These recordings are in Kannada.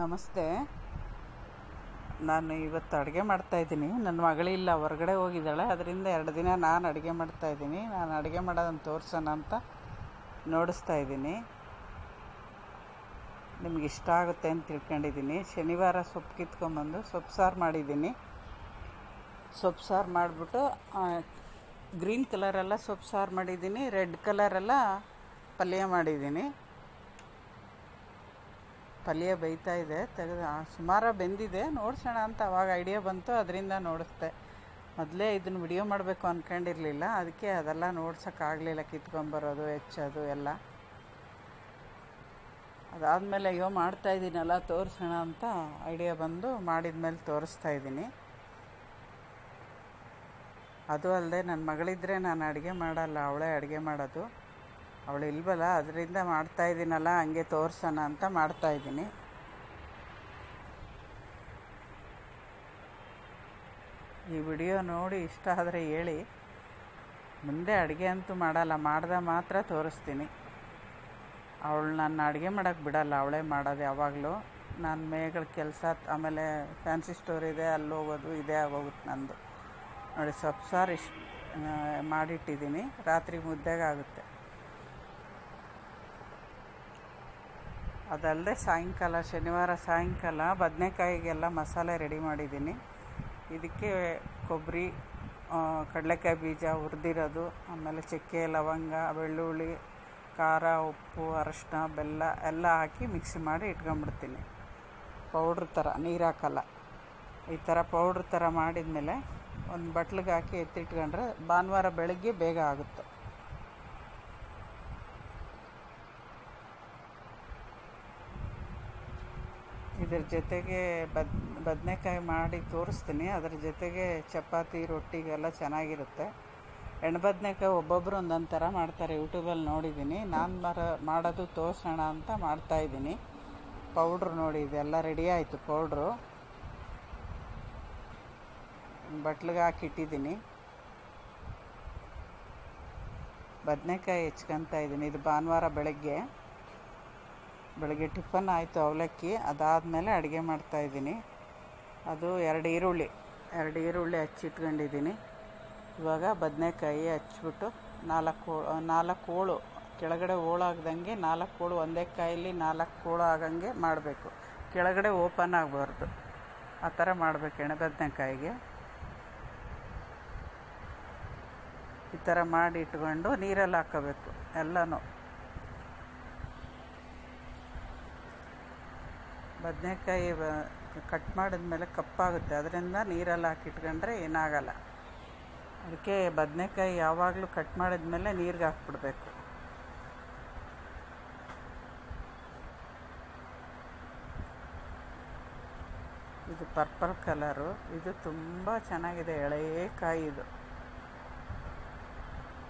ನಮಸ್ತೆ. ನಾನು ಇವತ್ತು ಅಡುಗೆ ಮಾಡ್ತಾಯಿದ್ದೀನಿ ನನ್ನ ಮಗಳಿಲ್ಲ ಹೊರಗಡೆ ಹೋಗಿದ್ದಾಳೆ. ಅದರಿಂದ ಎರಡು ದಿನ ನಾನು ಅಡುಗೆ ಮಾಡ್ತಾಯಿದ್ದೀನಿ ನಾನು ಅಡುಗೆ ಮಾಡೋದನ್ನು ತೋರಿಸೋಣ ಅಂತ ನೋಡಿಸ್ತಾ ಇದ್ದೀನಿ. ನಿಮ್ಗೆ ಇಷ್ಟ ಆಗುತ್ತೆ ಅಂತ ತಿಳ್ಕೊಂಡಿದ್ದೀನಿ. ಶನಿವಾರ ಸೊಪ್ಪು ಕಿತ್ಕೊಂಬಂದು ಸೊಪ್ಪು ಸಾರು ಮಾಡಿದ್ದೀನಿ. ಸೊಪ್ಪು ಸಾರು ಮಾಡಿಬಿಟ್ಟು ಗ್ರೀನ್ ಕಲರೆಲ್ಲ ಸೊಪ್ಪು ಸಾರು ಮಾಡಿದ್ದೀನಿ. ರೆಡ್ ಕಲರೆಲ್ಲ ಪಲ್ಯ ಮಾಡಿದ್ದೀನಿ. ಪಲ್ಯ ಬೈತಾ ಇದೆ. ತೆಗೆದು ಸುಮಾರು ಬೆಂದಿದೆ. ನೋಡ್ಸೋಣ ಅಂತ ಅವಾಗ ಐಡಿಯಾ ಬಂತು. ಅದರಿಂದ ನೋಡಿಸ್ದೆ ಮೊದಲೇ ಇದನ್ನು ವಿಡಿಯೋ ಮಾಡಬೇಕು ಅಂದ್ಕೊಂಡಿರಲಿಲ್ಲ ಅದಕ್ಕೆ ಅದೆಲ್ಲ ನೋಡ್ಸೋಕ್ಕಾಗಲಿಲ್ಲ ಕಿತ್ಕೊಂಬರೋದು, ಹೆಚ್ಚೋದು, ಎಲ್ಲ. ಅದಾದಮೇಲೆ ಅಯ್ಯೋ, ಮಾಡ್ತಾ ಇದ್ದೀನಲ್ಲ ತೋರಿಸೋಣ ಅಂತ ಐಡಿಯಾ ಬಂದು ಮಾಡಿದ ಮೇಲೆ ತೋರಿಸ್ತಾ ಇದ್ದೀನಿ ಅದು ಅಲ್ಲದೆ ನನ್ನ ಮಗಳಿದ್ರೆ ನಾನು ಅಡುಗೆ ಮಾಡಲ್ಲ. ಅವಳೇ ಅಡುಗೆ ಮಾಡೋದು. ಅವಳು ಇಲ್ವಲ್ಲ, ಅದರಿಂದ ಮಾಡ್ತಾ ಇದ್ದೀನಲ್ಲ ಹಂಗೆ ತೋರಿಸೋಣ ಅಂತ ಮಾಡ್ತಾ ಇದ್ದೀನಿ ಈ ವಿಡಿಯೋ ನೋಡಿ ಇಷ್ಟ ಆದರೆ ಹೇಳಿ. ಮುಂದೆ ಅಡುಗೆ ಅಂತೂ ಮಾಡಲ್ಲ, ಮಾಡ್ದೆ ಮಾತ್ರ ತೋರಿಸ್ತೀನಿ. ಅವಳು ನನ್ನ ಅಡುಗೆ ಮಾಡೋಕ್ಕೆ ಬಿಡಲ್ಲ, ಅವಳೇ ಮಾಡೋದು ಯಾವಾಗಲೂ. ನಾನು ಮೇಗಳ ಕೆಲಸ, ಆಮೇಲೆ ಫ್ಯಾನ್ಸಿ ಸ್ಟೋರ್ ಇದೆ, ಅಲ್ಲಿ ಹೋಗೋದು, ಇದೇ ಆಗೋಗುತ್ತೆ ನಂದು. ನೋಡಿ ಸೊಪ್ಪು ಸಾರು ಇಷ್ಟು ಮಾಡಿಟ್ಟಿದ್ದೀನಿ. ರಾತ್ರಿ ಮುದ್ದೆಗೆ ಅದಲ್ಲದೆ ಸಾಯಂಕಾಲ, ಶನಿವಾರ ಸಾಯಂಕಾಲ ಬದನೆಕಾಯಿಗೆಲ್ಲ ಮಸಾಲೆ ರೆಡಿ ಮಾಡಿದ್ದೀನಿ. ಇದಕ್ಕೆ ಕೊಬ್ಬರಿ ಕಡಲೆಕಾಯಿ ಬೀಜ ಹುರಿದಿರೋದು, ಆಮೇಲೆ ಚಕ್ಕೆ, ಲವಂಗ, ಬೆಳ್ಳುಳ್ಳಿ, ಖಾರ, ಉಪ್ಪು ಅರಶಿನ ಬೆಲ್ಲ ಎಲ್ಲ ಹಾಕಿ ಮಿಕ್ಸ್ ಮಾಡಿ ಇಟ್ಕೊಂಬಿಡ್ತೀನಿ ಪೌಡ್ರ್ ಥರ ನೀರು ಹಾಕಲ್ಲ ಈ ಥರ ಪೌಡ್ರ್ ಥರ ಮಾಡಿದ ಮೇಲೆ ಒಂದು ಬಟ್ಲಿಗೆ ಹಾಕಿ ಎತ್ತಿಟ್ಕೊಂಡ್ರೆ ಭಾನುವಾರ ಬೆಳಗ್ಗೆ ಬೇಗ ಆಗುತ್ತೆ. ಇದ್ರ ಜೊತೆಗೆ ಬದ್, ಬದನೆಕಾಯಿ ಮಾಡಿ ತೋರಿಸ್ತೀನಿ. ಅದ್ರ ಜೊತೆಗೆ ಚಪಾತಿ, ರೊಟ್ಟಿಗೆಲ್ಲ ಚೆನ್ನಾಗಿರುತ್ತೆ. ಎಣ್ಣೆ ಒಬ್ಬೊಬ್ಬರು ಒಂದೊಂದು ಥರ ಮಾಡ್ತಾರೆ. ಯೂಟ್ಯೂಬಲ್ಲಿ ನೋಡಿದ್ದೀನಿ. ನಾನು ಮರ, ಮಾಡೋದು ತೋರಿಸೋಣ ಅಂತ ಮಾಡ್ತಾಯಿದ್ದೀನಿ ಪೌಡ್ರು ನೋಡಿ, ಇದೆಲ್ಲ ರೆಡಿ ಆಯಿತು ಪೌಡ್ರು. ಬಟ್ಲಿಗೆ ಹಾಕಿಟ್ಟಿದ್ದೀನಿ. ಬದನೆಕಾಯಿ ಹೆಚ್ಕೊತಾ ಇದ್ದೀನಿ. ಇದು ಭಾನುವಾರ ಬೆಳಗ್ಗೆ. ಬೆಳಗ್ಗೆ ಟಿಫನ್ ಆಯಿತು ಅವಲಕ್ಕಿ, ಅದಾದಮೇಲೆ ಅಡುಗೆ ಮಾಡ್ತಾಯಿದ್ದೀನಿ ಅದು ಎರಡು ಈರುಳ್ಳಿ ಎರಡು ಈರುಳ್ಳಿ ಹಚ್ಚಿಟ್ಕೊಂಡಿದ್ದೀನಿ ಇವಾಗ ಬದನೆಕಾಯಿ ಹಚ್ಬಿಟ್ಟು ನಾಲ್ಕು ನಾಲ್ಕು ಹೋಳು ಕೆಳಗಡೆ ಹೋಳಾಗ್ದಂಗೆ ನಾಲ್ಕು ಹೋಳು ಒಂದೇ ಕಾಯಲ್ಲಿ ನಾಲ್ಕು ಹೋಳು ಆಗಂಗೆ ಮಾಡಬೇಕು. ಕೆಳಗಡೆ ಓಪನ್ ಆಗಬಾರ್ದು. ಆ ಥರ ಮಾಡಬೇಕು ಎಣ್ಣೆ ಬದನೆಕಾಯಿಗೆ. ಈ ಥರ ಮಾಡಿ ಇಟ್ಕೊಂಡು ನೀರಲ್ಲಿ ಹಾಕೋಬೇಕು, ಎಲ್ಲನೂ. ಬದನೆಕಾಯಿ ಕಟ್ ಮಾಡಿದ್ಮೇಲೆ ಕಪ್ಪಾಗುತ್ತೆ. ಅದರಿಂದ ನೀರಲ್ಲಿ ಹಾಕಿಟ್ಕೊಂಡ್ರೆ ಏನಾಗಲ್ಲ. ಅದಕ್ಕೆ ಬದನೆಕಾಯಿ ಯಾವಾಗಲೂ ಕಟ್ ಮಾಡಿದ್ಮೇಲೆ ನೀರಿಗೆ ಹಾಕ್ಬಿಡ್ಬೇಕು. ಇದು ಪರ್ಪಲ್ ಕಲರು. ಇದು ತುಂಬ ಚೆನ್ನಾಗಿದೆ. ಎಳೆಯೇ ಕಾಯಿ ಇದು.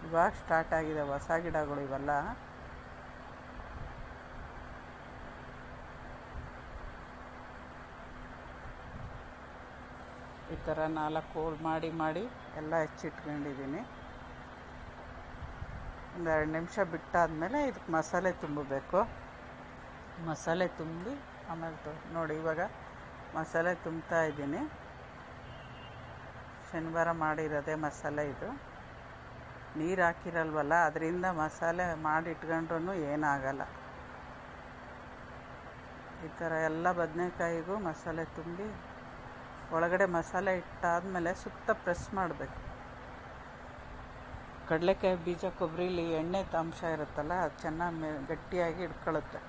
ಇವಾಗ ಸ್ಟಾರ್ಟ್ ಆಗಿದೆ. ಹೊಸ ಗಿಡಗಳು ಇವೆಲ್ಲ. ಈ ಥರ ನಾಲ್ಕು ಹೋಲ್ ಮಾಡಿ ಮಾಡಿ ಎಲ್ಲ ಹೆಚ್ಚಿಟ್ಕೊಂಡಿದ್ದೀನಿ. ಒಂದು ಎರಡು ನಿಮಿಷ ಬಿಟ್ಟಾದಮೇಲೆ ಇದಕ್ಕೆ ಮಸಾಲೆ ತುಂಬಬೇಕು. ಮಸಾಲೆ ತುಂಬಿ, ಆಮೇಲೆ ತೊ, ನೋಡಿ ಇವಾಗ ಮಸಾಲೆ ತುಂಬ್ತಾ ಇದ್ದೀನಿ. ಶನಿವಾರ ಮಾಡಿರೋದೇ ಮಸಾಲೆ ಇದು. ನೀರು ಹಾಕಿರಲ್ವಲ್ಲ, ಅದರಿಂದ ಮಸಾಲೆ ಮಾಡಿಟ್ಕೊಂಡ್ರೂ ಏನಾಗಲ್ಲ. ಈ ಥರ ಎಲ್ಲ ಬದನೆಕಾಯಿಗೂ ಮಸಾಲೆ ತುಂಬಿ ಒಳಗಡೆ ಮಸಾಲೆ ಇಟ್ಟಾದಮೇಲೆ ಸುತ್ತ ಪ್ರೆಸ್ ಮಾಡಬೇಕು. ಕಡಲೆಕಾಯಿ, ಬೀಜ, ಕೊಬ್ಬರಿಲಿ ಎಣ್ಣೆ ತಾಂಶ ಇರುತ್ತಲ್ಲ, ಅದು ಚೆನ್ನಾಗಿ ಗಟ್ಟಿಯಾಗಿ ಇಟ್ಕೊಳ್ಳುತ್ತೆ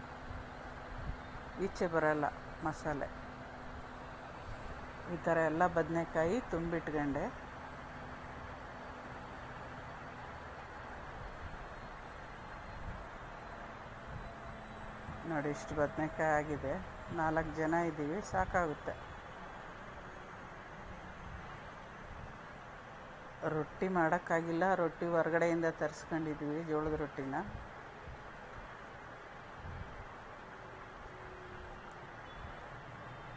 ಈಚೆ ಬರೋಲ್ಲ ಮಸಾಲೆ. ಈ ಥರ ಎಲ್ಲ ಬದನೆಕಾಯಿ ತುಂಬಿಟ್ಕೊಂಡೆ. ನೋಡಿ, ಇಷ್ಟು ಬದನೆಕಾಯಿ ಆಗಿದೆ. ನಾಲ್ಕು ಜನ ಇದ್ದೀವಿ, ಸಾಕಾಗುತ್ತೆ. ರೊಟ್ಟಿ ಮಾಡೋಕ್ಕಾಗಿಲ್ಲ, ರೊಟ್ಟಿ ಹೊರಗಡೆಯಿಂದ ತರಿಸ್ಕೊಂಡಿದ್ವಿ, ಜೋಳದ ರೊಟ್ಟಿನ.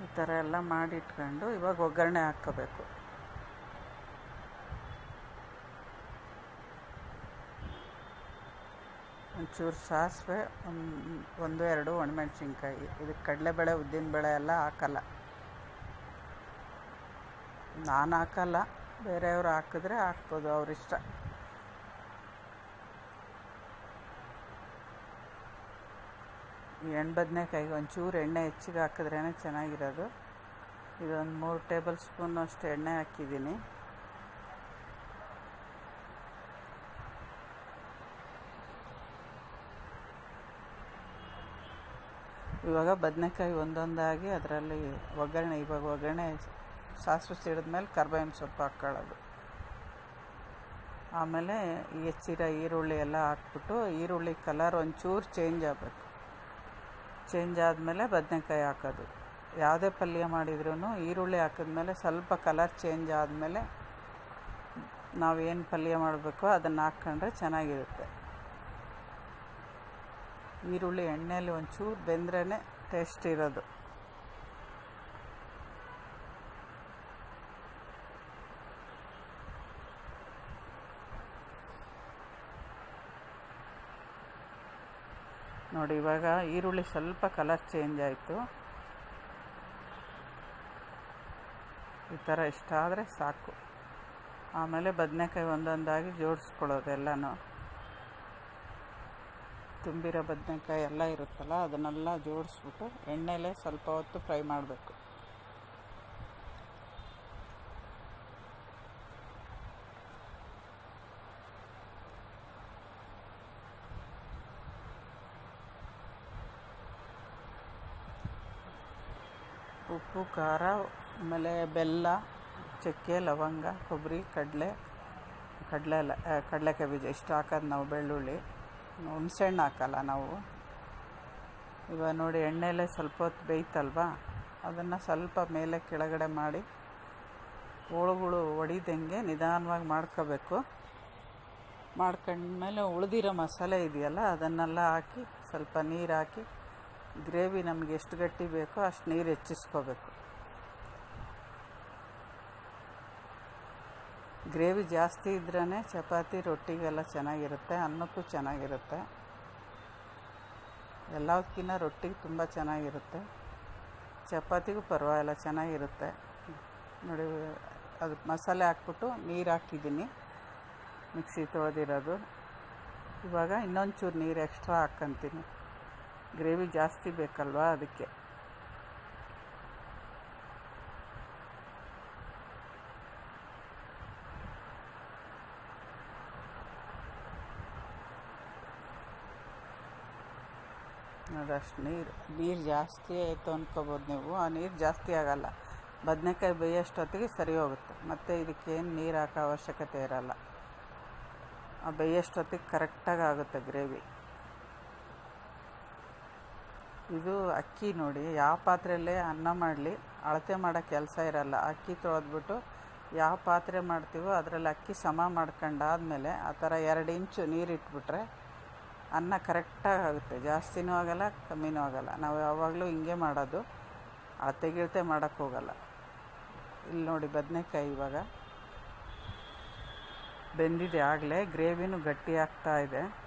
ಈ ಥರ ಎಲ್ಲ ಮಾಡಿಟ್ಕೊಂಡು ಇವಾಗ ಒಗ್ಗರಣೆ ಹಾಕ್ಕೋಬೇಕು. ಒಂಚೂರು ಸಾಸಿವೆ ಒಂದು, ಎರಡು ಒಣಮೆಣ್ಸಿನ್ಕಾಯಿ. ಇದಕ್ಕೆ ಕಡಲೆಬೇಳೆ, ಉದ್ದಿನಬೇಳೆ ಎಲ್ಲ ಹಾಕಲ್ಲ. ನಾನು ಹಾಕಲ್ಲ. ಬೇರೆಯವರು ಹಾಕಿದ್ರೆ ಹಾಕ್ಬೋದು ಅವರಿಷ್ಟ ಎಣ್ಣೆ ಬದನೆಕಾಯಿಗೆ ಒಂಚೂರು ಎಣ್ಣೆ ಹೆಚ್ಚಿಗೆ ಹಾಕಿದ್ರೇ ಚೆನ್ನಾಗಿರೋದು. ಇದೊಂದು ಮೂರು ಟೇಬಲ್ ಸ್ಪೂನ್ ಅಷ್ಟು ಎಣ್ಣೆ ಹಾಕಿದ್ದೀನಿ. ಇವಾಗ ಬದನೆಕಾಯಿ ಒಂದೊಂದಾಗಿ ಅದರಲ್ಲಿ ಒಗ್ಗರಣೆ, ಇವಾಗ ಒಗ್ಗರಣೆ ಸಾಸಿವೆ ಸಿಡಿದ್ಮೇಲೆ ಕರ್ಬೇವಿನ ಸೊಪ್ಪು ಹಾಕ್ಕೊಳ್ಳೋದು ಆಮೇಲೆ ಹೆಚ್ಚಿರೋ ಈರುಳ್ಳಿ ಎಲ್ಲ ಹಾಕ್ಬಿಟ್ಟು ಈರುಳ್ಳಿ ಕಲರ್ ಒಂಚೂರು ಚೇಂಜ್ ಆಗಬೇಕು. ಚೇಂಜ್ ಆದಮೇಲೆ ಬದನೆಕಾಯಿ ಹಾಕೋದು. ಯಾವುದೇ ಪಲ್ಯ ಮಾಡಿದ್ರೂ ಈರುಳ್ಳಿ ಹಾಕಿದ್ಮೇಲೆ ಸ್ವಲ್ಪ ಕಲರ್ ಚೇಂಜ್ ಆದಮೇಲೆ ನಾವೇನು ಪಲ್ಯ ಮಾಡಬೇಕೋ ಅದನ್ನು ಹಾಕ್ಕೊಂಡ್ರೆ ಚೆನ್ನಾಗಿರುತ್ತೆ. ಈರುಳ್ಳಿ ಎಣ್ಣೆಯಲ್ಲಿ ಒಂಚೂರು ಬೆಂದ್ರೇ ಟೇಸ್ಟ್ ಇರೋದು. ನೋಡಿ, ಇವಾಗ ಈರುಳ್ಳಿ ಸ್ವಲ್ಪ ಕಲರ್ ಚೇಂಜ್ ಆಯಿತು. ಈ ಥರ ಇಷ್ಟ ಆದರೆ ಸಾಕು. ಆಮೇಲೆ ಬದನೆಕಾಯಿ ಒಂದೊಂದಾಗಿ ಜೋಡಿಸ್ಕೊಳ್ಳೋದು ಎಲ್ಲನೂ. ತುಂಬಿರೋ ಬದನೆಕಾಯಿ ಎಲ್ಲ ಇರುತ್ತಲ್ಲ, ಅದನ್ನೆಲ್ಲ ಜೋಡಿಸ್ಬಿಟ್ಟು ಎಣ್ಣೆಲೇ ಸ್ವಲ್ಪ ಹೊತ್ತು ಫ್ರೈ ಮಾಡಬೇಕು. ಉಪ್ಪು ಖಾರ, ಆಮೇಲೆ ಬೆಲ್ಲ, ಚಕ್ಕೆ, ಲವಂಗ, ಕೊಬ್ಬರಿ, ಕಡಲೆ ಕಡಲೆ ಕಡಲೆಕಾಯಿ ಬೀಜ ಇಷ್ಟು ಹಾಕೋದು ನಾವು ಬೆಳ್ಳುಳ್ಳಿ. ಹುಣ್ಸೆಹಣ್ಣು ಹಾಕಲ್ಲ ನಾವು. ಇವಾಗ ನೋಡಿ ಎಣ್ಣೆಲೆ ಸ್ವಲ್ಪ ಹೊತ್ತು ಬೇಯ್ತಲ್ವ? ಅದನ್ನು ಸ್ವಲ್ಪ ಮೇಲೆ ಕೆಳಗಡೆ ಮಾಡಿ ಹೋಳುಗಳು ಹೊಡಿದಂಗೆ ನಿಧಾನವಾಗಿ ಮಾಡ್ಕೋಬೇಕು. ಮಾಡ್ಕೊಂಡ್ಮೇಲೆ ಉಳಿದಿರೋ ಮಸಾಲೆ ಇದೆಯಲ್ಲ, ಅದನ್ನೆಲ್ಲ ಹಾಕಿ ಸ್ವಲ್ಪ ನೀರು ಹಾಕಿ ಗ್ರೇವಿ ನಮಗೆ ಎಷ್ಟು ಗಟ್ಟಿ ಬೇಕೋ ಅಷ್ಟು ನೀರು ಹೆಚ್ಚಿಸ್ಕೋಬೇಕು. ಗ್ರೇವಿ ಜಾಸ್ತಿ ಇದ್ರೇ ಚಪಾತಿ, ರೊಟ್ಟಿಗೆಲ್ಲ ಚೆನ್ನಾಗಿರುತ್ತೆ, ಅನ್ನಕ್ಕೂ ಚೆನ್ನಾಗಿರುತ್ತೆ. ಎಲ್ಲದಕ್ಕಿಂತ ರೊಟ್ಟಿಗೆ ತುಂಬ ಚೆನ್ನಾಗಿರುತ್ತೆ. ಚಪಾತಿಗೂ ಪರವಾಗಿಲ್ಲ, ಚೆನ್ನಾಗಿರುತ್ತೆ. ನೋಡಿ, ಅದು ಮಸಾಲೆ ಹಾಕ್ಬಿಟ್ಟು ನೀರು ಹಾಕಿದ್ದೀನಿ, ಮಿಕ್ಸಿ ತೊಳೆದಿರೋದು. ಇವಾಗ ಇನ್ನೊಂಚೂರು ನೀರು ಎಕ್ಸ್ಟ್ರಾ ಹಾಕ್ಕೊಂತೀನಿ ಗ್ರೇವಿ ಜಾಸ್ತಿ ಬೇಕಲ್ವಾ ಅದಕ್ಕೆ? ಅದಷ್ಟು ನೀರು. ನೀರು ಜಾಸ್ತಿ ಆಯಿತು ಅಂದ್ಕೋಬೋದು ನೀವು. ಆ ನೀರು ಜಾಸ್ತಿ ಆಗಲ್ಲ. ಬದನೆಕಾಯಿ ಬೇಯೋಷ್ಟೊತ್ತಿಗೆ ಸರಿ ಹೋಗುತ್ತೆ. ಮತ್ತು ಇದಕ್ಕೇನು ನೀರು ಹಾಕೋ ಅವಶ್ಯಕತೆ ಇರಲ್ಲ. ಆ ಬೇಯೋಷ್ಟೊತ್ತಿಗೆ ಕರೆಕ್ಟಾಗಿ ಆಗುತ್ತೆ ಗ್ರೇವಿ. ಇದು ಅಕ್ಕಿ ನೋಡಿ, ಯಾವ ಪಾತ್ರೆಯಲ್ಲೇ ಅನ್ನ ಮಾಡಲಿ, ಅಳತೆ ಮಾಡೋ ಕೆಲಸ ಇರಲ್ಲ. ಅಕ್ಕಿ ತೊಳೆದ್ಬಿಟ್ಟು ಯಾವ ಪಾತ್ರೆ ಮಾಡ್ತೀವೋ ಅದರಲ್ಲಿ ಅಕ್ಕಿ ಸಮ ಮಾಡ್ಕೊಂಡಾದ್ಮೇಲೆ ಆ ಥರ ಎರಡು ಇಂಚು ನೀರು ಇಟ್ಬಿಟ್ರೆ ಅನ್ನ ಕರೆಕ್ಟಾಗಿ ಆಗುತ್ತೆ. ಜಾಸ್ತಿನೂ ಆಗಲ್ಲ, ಕಮ್ಮಿನೂ ಆಗಲ್ಲ. ನಾವು ಯಾವಾಗಲೂ ಹಿಂಗೆ ಮಾಡೋದು. ಅಳತೆ ಗಿಳತೆ ಮಾಡೋಕ್ಕೆ ಹೋಗಲ್ಲ. ಇಲ್ಲಿ ನೋಡಿ ಬದನೆಕಾಯಿ ಇವಾಗ. ಬೆಂದಿದೆ ಆಗಲೇ, ಗ್ರೇವಿನೂ ಗಟ್ಟಿ ಆಗ್ತಾ ಇದೆ.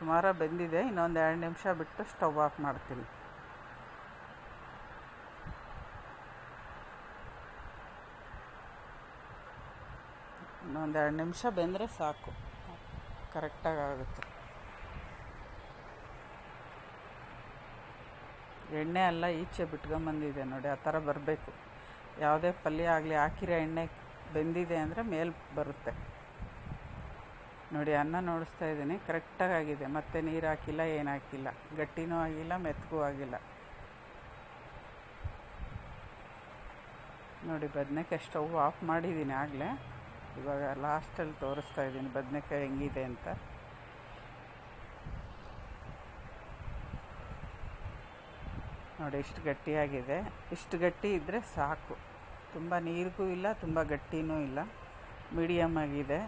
ಸುಮಾರು ಬೆಂದಿದೆ. ಇನ್ನೊಂದು ಎರಡು ನಿಮಿಷ ಬಿಟ್ಟು ಸ್ಟವ್ ಆಫ್ ಮಾಡ್ತೀನಿ. ಇನ್ನೊಂದು ಎರಡು ನಿಮಿಷ ಬೆಂದರೆ ಸಾಕು. ಕರೆಕ್ಟಾಗಿ ಆಗುತ್ತೆ. ಎಣ್ಣೆ ಎಲ್ಲ ಈಚೆ ಬಿಟ್ಕೊಂಬಂದಿದೆ ನೋಡಿ, ಆ ಥರ ಬರಬೇಕು. ಯಾವುದೇ ಪಲ್ಯ ಆಗಲಿ, ಹಾಕಿರೋ ಎಣ್ಣೆ ಬೆಂದಿದೆ ಅಂದರೆ ಮೇಲೆ ಬರುತ್ತೆ. ನೋಡಿ, ಅನ್ನ ನೋಡಿಸ್ತಾ ಇದ್ದೀನಿ. ಕರೆಕ್ಟಾಗಿ ಆಗಿದೆ. ಮತ್ತೆ ನೀರು ಹಾಕಿಲ್ಲ, ಏನು ಹಾಕಿಲ್ಲ. ಗಟ್ಟಿನೂ ಆಗಿಲ್ಲ ಮೆತ್ತಗೂ ಆಗಿಲ್ಲ. ನೋಡಿ, ಬದನೆಕಾಯಿ ಸ್ಟವ್ ಆಫ್ ಮಾಡಿದ್ದೀನಿ ಆಗಲೇ. ಇವಾಗ ಲಾಸ್ಟಲ್ಲಿ ತೋರಿಸ್ತಾ ಇದ್ದೀನಿ ಬದನೆಕಾಯಿ ಹೆಂಗಿದೆ ಅಂತ. ನೋಡಿ, ಇಷ್ಟು ಗಟ್ಟಿಯಾಗಿದೆ ಇಷ್ಟು ಗಟ್ಟಿ ಇದ್ದರೆ ಸಾಕು. ತುಂಬ ನೀರಿಗೂ ಇಲ್ಲ, ತುಂಬ ಗಟ್ಟಿನೂ ಇಲ್ಲ. ಮೀಡಿಯಮ್ ಆಗಿದೆ.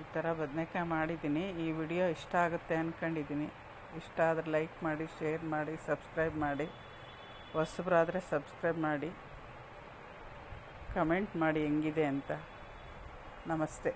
ಈ ಥರ ಬದನೆಕಾಯಿ ಮಾಡಿದ್ದೀನಿ. ಈ ವಿಡಿಯೋ ಇಷ್ಟ ಆಗುತ್ತೆ ಅಂದ್ಕೊಂಡಿದ್ದೀನಿ ಇಷ್ಟ ಆದರೆ ಲೈಕ್ ಮಾಡಿ, ಶೇರ್ ಮಾಡಿ, ಸಬ್ಸ್ಕ್ರೈಬ್ ಮಾಡಿ. ಹೊಸಬ್ರಾದರೆ ಸಬ್ಸ್ಕ್ರೈಬ್ ಮಾಡಿ. ಕಮೆಂಟ್ ಮಾಡಿ ಹೆಂಗಿದೆ ಅಂತ. ನಮಸ್ತೆ.